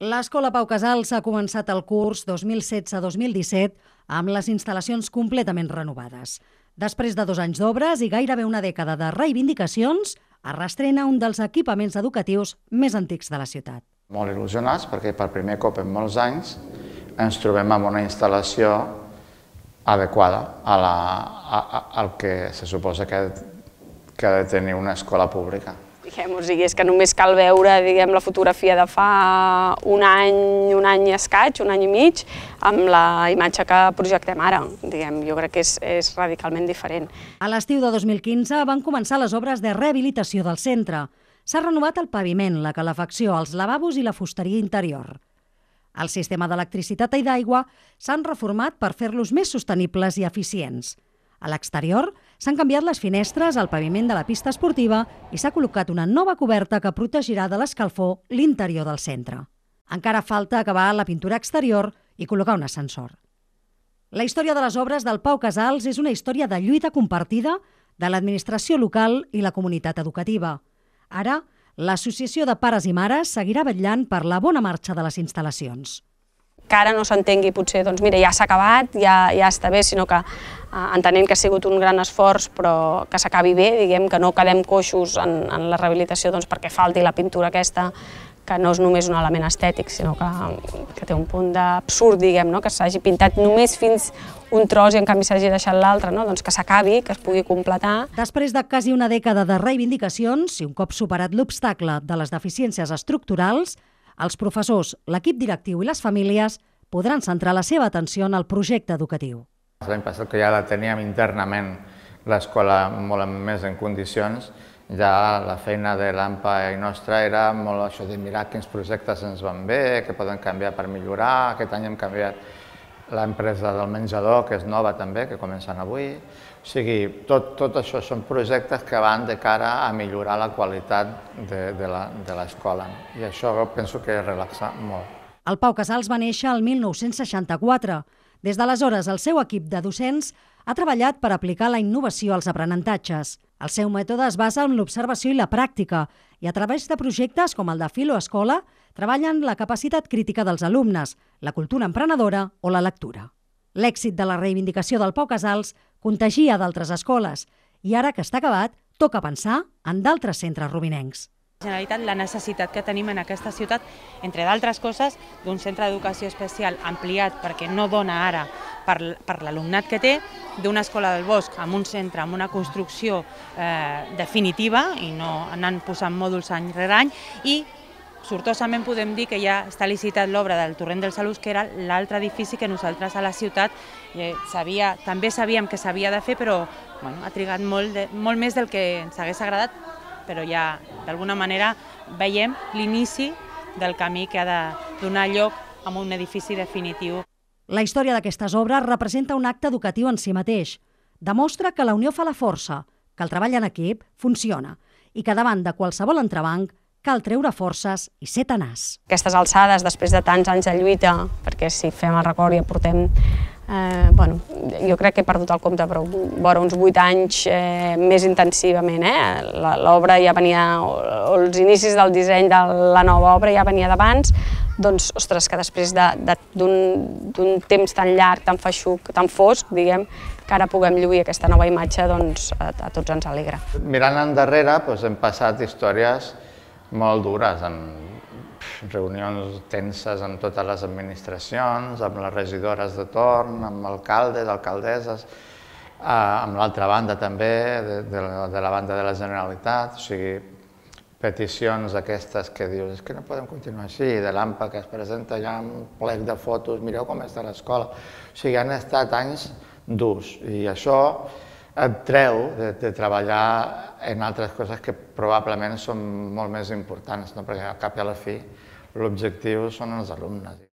L'Escola Pau Casals ha començat el curs 2016-2017 amb les instal·lacions completament renovades. Després de dos anys d'obres i gairebé una dècada de reivindicacions, es restrena un dels equipaments educatius més antics de la ciutat. Molt il·lusionats perquè per primer cop en molts anys ens trobem amb una instal·lació adequada a la, a, a, al que se suposa que, que ha de tenir una escola pública. Diguem, o sigui, és que només cal veure diguem, la fotografia de fa un any, un any i escaig, un any i mig, amb la imatge que projectem ara. Diguem, jo crec que és, és radicalment diferent. A l'estiu de 2015 van començar les obres de rehabilitació del centre. S'ha renovat el paviment, la calefacció, els lavabos i la fusteria interior. El sistema d'electricitat i d'aigua s'han reformat per fer-los més sostenibles i eficients. A l'exterior s'han canviat les finestres al paviment de la pista esportiva i s'ha col·locat una nova coberta que protegirà de l'escalfor l'interior del centre. Encara falta acabar la pintura exterior i col·locar un ascensor. La història de les obres del Pau Casals és una història de lluita compartida de l'administració local i la comunitat educativa. Ara, l'Associació de Pares i Mares seguirà vetllant per la bona marxa de les instal·lacions que ara no s'entengui potser, doncs mira, ja s'ha acabat, ja, ja està bé, sinó que entenent que ha sigut un gran esforç, però que s'acabi bé, diguem, que no quedem coixos en, en la rehabilitació doncs, perquè falti la pintura aquesta, que no és només un element estètic, sinó que, que té un punt d'absurd, diguem, no? que s'hagi pintat només fins un tros i en canvi s'hagi deixat l'altre, no? doncs que s'acabi, que es pugui completar. Després de quasi una dècada de reivindicacions i un cop superat l'obstacle de les deficiències estructurals, els professors, l'equip directiu i les famílies podran centrar la seva atenció en el projecte educatiu. L'any passat que ja la teníem internament l'escola molt més en condicions, ja la feina de l'AMPA i nostra era molt això de mirar quins projectes ens van bé, que poden canviar per millorar. Aquest any hem canviat l'empresa del menjador, que és nova també, que comencen avui. O sigui, tot, tot això són projectes que van de cara a millorar la qualitat de, de l'escola. I això penso que relaxa molt. El Pau Casals va néixer el 1964. Des d'aleshores, el seu equip de docents ha treballat per aplicar la innovació als aprenentatges. El seu mètode es basa en l'observació i la pràctica i a través de projectes com el de Filo Escola treballen la capacitat crítica dels alumnes, la cultura emprenedora o la lectura. L'èxit de la reivindicació del Pau Casals contagia d'altres escoles i ara que està acabat, toca pensar en d'altres centres rovinencs. Generalitat la necessitat que tenim en aquesta ciutat, entre d'altres coses, d'un centre d'educació especial ampliat perquè no dona ara per, l'alumnat que té, d'una escola del bosc amb un centre, amb una construcció eh, definitiva i no anant posant mòduls any rere any i sortosament podem dir que ja està licitat l'obra del Torrent dels Salus, que era l'altre edifici que nosaltres a la ciutat eh, sabia, també sabíem que s'havia de fer, però bueno, ha trigat molt, de, molt més del que ens hagués agradat, però ja d'alguna manera veiem l'inici del camí que ha de donar lloc a un edifici definitiu. La història d'aquestes obres representa un acte educatiu en si mateix. Demostra que la unió fa la força, que el treball en equip funciona i que davant de qualsevol entrebanc cal treure forces i ser tenaç. Aquestes alçades, després de tants anys de lluita, perquè si fem el record ja portem eh, bueno, jo crec que he perdut el compte, però vora uns vuit anys eh, més intensivament. Eh? L'obra ja venia, o els inicis del disseny de la nova obra ja venia d'abans, doncs, ostres, que després d'un de, temps tan llarg, tan feixuc, tan fosc, diguem, que ara puguem lluir aquesta nova imatge, doncs a, a tots ens alegra. Mirant endarrere, doncs, hem passat històries molt dures, en reunions tenses amb totes les administracions, amb les regidores de torn, amb alcaldes, alcaldesses, eh, amb l'altra banda també, de, de, la, de la banda de la Generalitat, o sigui, peticions aquestes que dius és que no podem continuar així, de l'AMPA que es presenta ja un plec de fotos, mireu com està l'escola. O sigui, han estat anys durs i això et treu de, de treballar en altres coses que probablement són molt més importants, no? perquè al cap i a la fi l'objectiu són els alumnes.